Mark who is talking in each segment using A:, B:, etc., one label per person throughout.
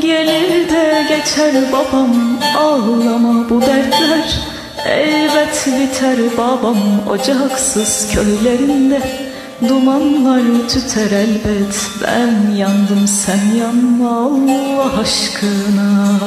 A: gelir de geçer babam. Ağlama bu dertler elbet biter babam. Ocaksız köylerinde dumanlar tüter elbet. Ben yandım sen yanma Allah aşkına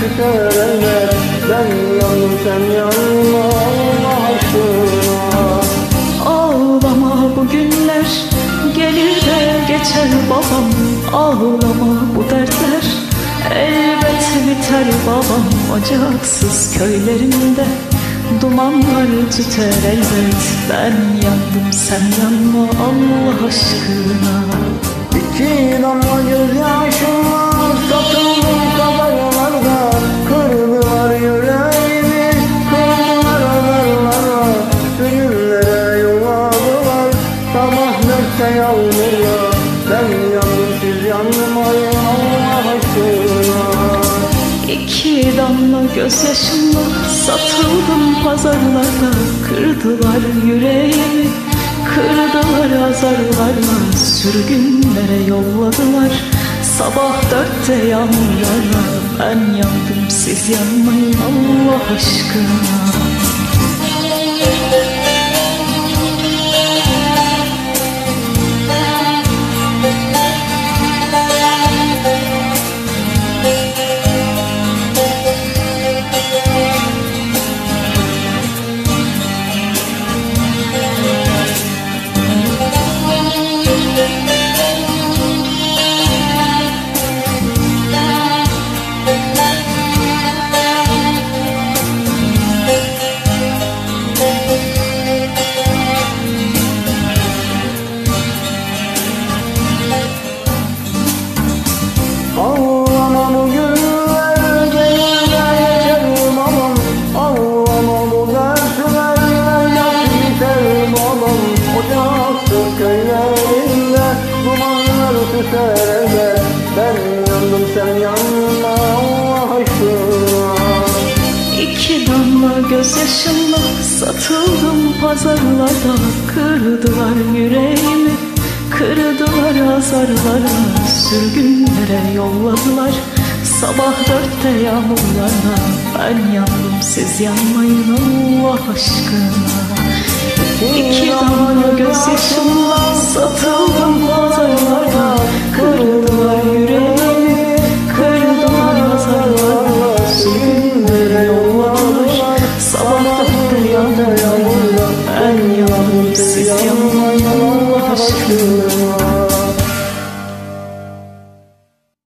B: tüter Ben yandım sen yanma Allah aşkına.
A: Ağlama bu günler gelir de geçer babam. Ağlama bu dertler elbet biter babam. Ocaksız köylerinde dumanlar tüter elbet. Ben yandım sen yanma Allah aşkına
B: İki damla gözyaşım satıldım kabarlarda Kırdılar yüreğimi kırdılar ağlarlara Düğünlere yolladılar sabah dörtte yağmurla. Ben yandım siz yanmayın Allah aşkına
A: İki damla gözyaşımla satıldım pazarlarda. Kırdılar yüreğimi, kırdılar azarlarla Sürgünlere yolladılar. Sabah dörtte yağmurlarla Ben yandım siz yanmayın. Allah aşkına
B: Ben yandım sen yanma Allah aşkına
A: İki damla gözyaşımla satıldım pazarlarda. Kırdılar yüreğimi, kırdılar azarlarla Sürgünlere yolladılar sabah dörtte yağmurlarla Ben yandım siz yanmayın Allah aşkına. İki damla gözyaşımla ben yandım yandım aşkım